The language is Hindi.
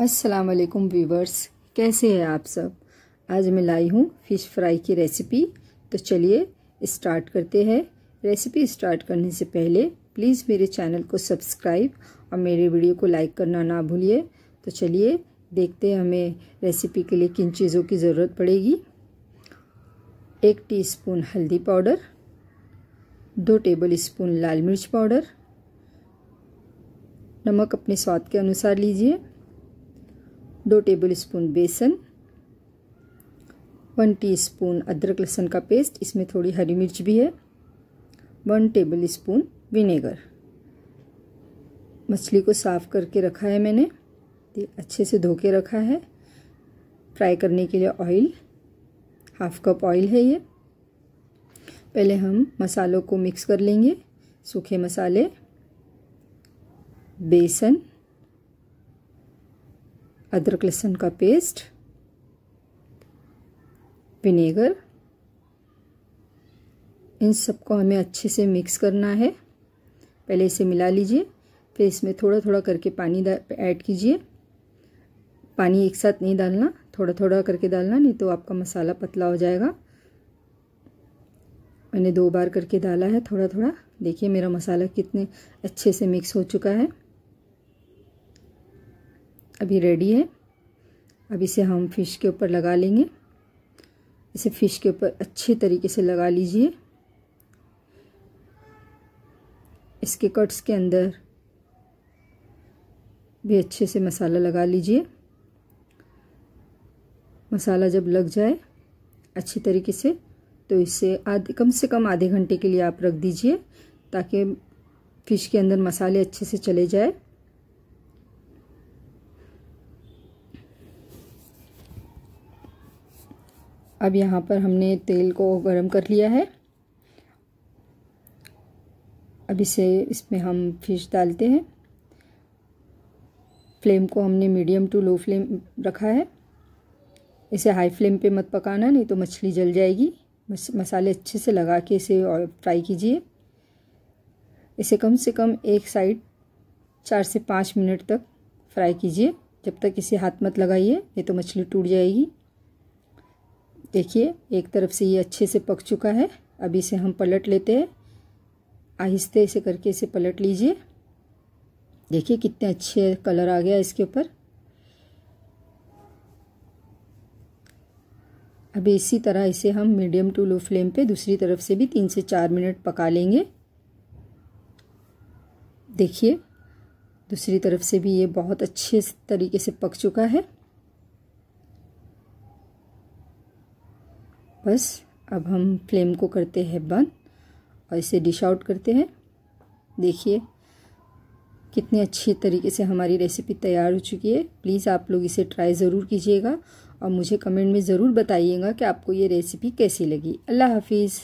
अस्सलाम वालेकुम व्यूवर्स, कैसे हैं आप सब? आज मैं लाई हूँ फ़िश फ्राई की रेसिपी। तो चलिए स्टार्ट करते हैं। रेसिपी स्टार्ट करने से पहले प्लीज़ मेरे चैनल को सब्सक्राइब और मेरे वीडियो को लाइक करना ना भूलिए। तो चलिए देखते हैं हमें रेसिपी के लिए किन चीज़ों की ज़रूरत पड़ेगी। एक टीस्पून हल्दी पाउडर, दो टेबल स्पून लाल मिर्च पाउडर। नमक अपने स्वाद के अनुसार लीजिए। दो टेबल स्पून बेसन वन टीस्पून अदरक लहसुन का पेस्ट इसमें थोड़ी हरी मिर्च भी है वन टेबल स्पून विनेगर मछली को साफ़ करके रखा है मैंने अच्छे से धो के रखा है। फ्राई करने के लिए ऑयल हाफ़ कप ऑयल है ये। पहले हम मसालों को मिक्स कर लेंगे, सूखे मसाले, बेसन अदरक लहसुन का पेस्ट, विनेगर। इन सबको हमें अच्छे से मिक्स करना है। पहले इसे मिला लीजिए, फिर इसमें थोड़ा थोड़ा करके पानी ऐड कीजिए। पानी एक साथ नहीं डालना थोड़ा थोड़ा करके डालना, नहीं तो आपका मसाला पतला हो जाएगा। मैंने दो बार करके डाला है थोड़ा थोड़ा देखिए मेरा मसाला कितने अच्छे से मिक्स हो चुका है। अभी रेडी है। अब इसे हम फ़िश के ऊपर लगा लेंगे। इसे फ़िश के ऊपर अच्छे तरीके से लगा लीजिए। इसके कट्स के अंदर भी अच्छे से मसाला लगा लीजिए। मसाला जब लग जाए अच्छी तरीके से तो इसे आधे, कम से कम आधे घंटे के लिए आप रख दीजिए, ताकि फ़िश के अंदर मसाले अच्छे से चले जाए। अब यहाँ पर हमने तेल को गरम कर लिया है। अब इसे इसमें हम फ़िश डालते हैं। फ्लेम को हमने मीडियम टू लो फ्लेम रखा है। इसे हाई फ्लेम पे मत पकाना, नहीं तो मछली जल जाएगी। मसाले अच्छे से लगा के इसे और फ्राई कीजिए। इसे कम से कम एक साइड चार से पाँच मिनट तक फ्राई कीजिए। जब तक इसे हाथ मत लगाइए, नहीं तो मछली टूट जाएगी। देखिए, एक तरफ़ से ये अच्छे से पक चुका है। अब इसे हम पलट लेते हैं। आहिस्ते से करके इसे पलट लीजिए। देखिए कितने अच्छे कलर आ गया इसके ऊपर। अभी इसी तरह इसे हम मीडियम टू लो फ्लेम पे दूसरी तरफ़ से भी तीन से चार मिनट पका लेंगे। देखिए, दूसरी तरफ़ से भी ये बहुत अच्छे तरीके से पक चुका है। बस, अब हम फ्लेम को करते हैं बंद और इसे डिश आउट करते हैं। देखिए, कितने अच्छे तरीके से हमारी रेसिपी तैयार हो चुकी है। प्लीज़ आप लोग इसे ट्राई ज़रूर कीजिएगा और मुझे कमेंट में ज़रूर बताइएगा कि आपको ये रेसिपी कैसी लगी। अल्लाह हाफिज़।